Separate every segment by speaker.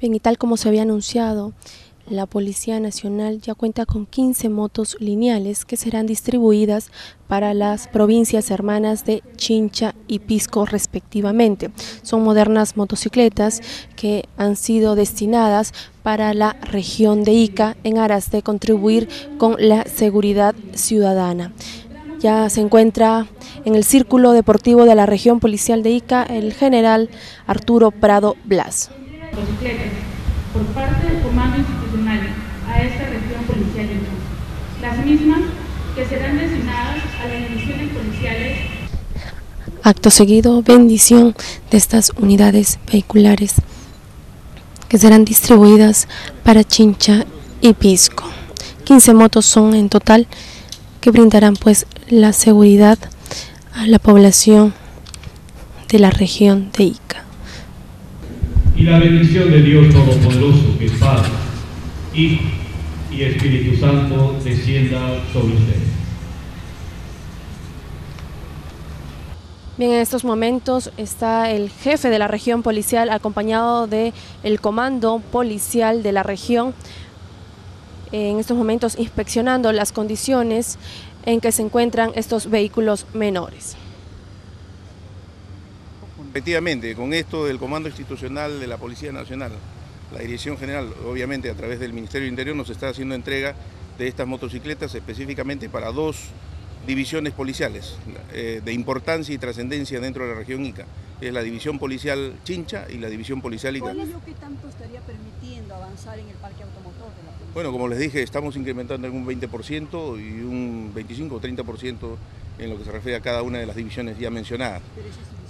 Speaker 1: Bien, y tal como se había anunciado, la Policía Nacional ya cuenta con 15 motos lineales que serán distribuidas para las provincias hermanas de Chincha y Pisco respectivamente. Son modernas motocicletas que han sido destinadas para la región de Ica en aras de contribuir con la seguridad ciudadana. Ya se encuentra en el Círculo Deportivo de la Región Policial de Ica el general Arturo Prado Blas
Speaker 2: por parte del Comando Institucional a esta región policial de las mismas que serán destinadas a las divisiones policiales.
Speaker 1: Acto seguido, bendición de estas unidades vehiculares que serán distribuidas para Chincha y Pisco. 15 motos son en total que brindarán pues la seguridad a la población de la región de Ica
Speaker 3: y la bendición de Dios Todopoderoso, que es Padre, Hijo y Espíritu Santo, descienda sobre ustedes.
Speaker 1: Bien, en estos momentos está el jefe de la región policial acompañado del el comando policial de la región, en estos momentos inspeccionando las condiciones en que se encuentran estos vehículos menores.
Speaker 4: Efectivamente, con esto del Comando Institucional de la Policía Nacional, la Dirección General, obviamente a través del Ministerio del Interior, nos está haciendo entrega de estas motocicletas específicamente para dos divisiones policiales eh, de importancia y trascendencia dentro de la región Ica. Es la División Policial Chincha y la División Policial Ica.
Speaker 5: ¿Cuál es lo que tanto estaría permitiendo avanzar en el parque automotor de la policía?
Speaker 4: Bueno, como les dije, estamos incrementando en un 20% y un 25 o 30% en lo que se refiere a cada una de las divisiones ya mencionadas.
Speaker 5: Pero eso es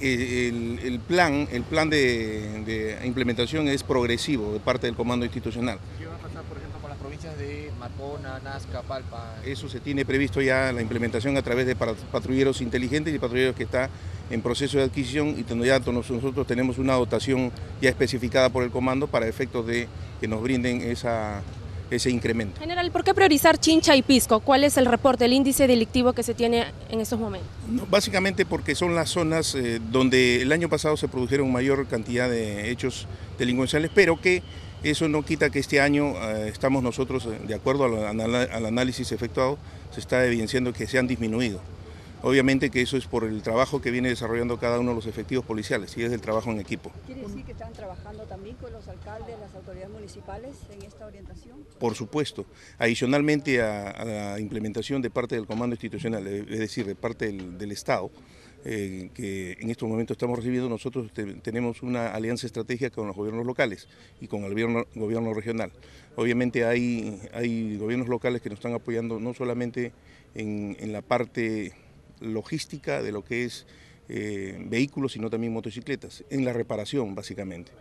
Speaker 4: el, plan, el plan de, implementación es progresivo de parte del comando institucional.
Speaker 6: ¿Qué va a pasar, por ejemplo, con las provincias de Marcona, Nazca, Palpa?
Speaker 4: Eso se tiene previsto ya la implementación a través de patrulleros inteligentes y patrulleros que está en proceso de adquisición y ya nosotros tenemos una dotación ya especificada por el comando para efectos de que nos brinden esa, ese incremento.
Speaker 1: General, ¿por qué priorizar Chincha y Pisco? ¿Cuál es el reporte, el índice delictivo que se tiene en estos momentos?
Speaker 4: básicamente porque son las zonas eh, donde el año pasado se produjeron mayor cantidad de hechos delincuenciales, pero que eso no quita que este año eh, estamos nosotros, eh, de acuerdo al análisis efectuado, se está evidenciando que se han disminuido. Obviamente que eso es por el trabajo que viene desarrollando cada uno de los efectivos policiales y es el trabajo en equipo.
Speaker 5: ¿Quiere decir que están trabajando también con los alcaldes, las autoridades municipales en esta orientación?
Speaker 4: Por supuesto. Adicionalmente a, la implementación de parte del comando institucional, es decir, de parte del, Estado, eh, que en estos momentos estamos recibiendo, nosotros tenemos una alianza estratégica con los gobiernos locales y con el gobierno, gobierno regional. Obviamente hay, hay gobiernos locales que nos están apoyando no solamente en, en la parte logística de lo que es eh, vehículos, sino también motocicletas, en la reparación básicamente.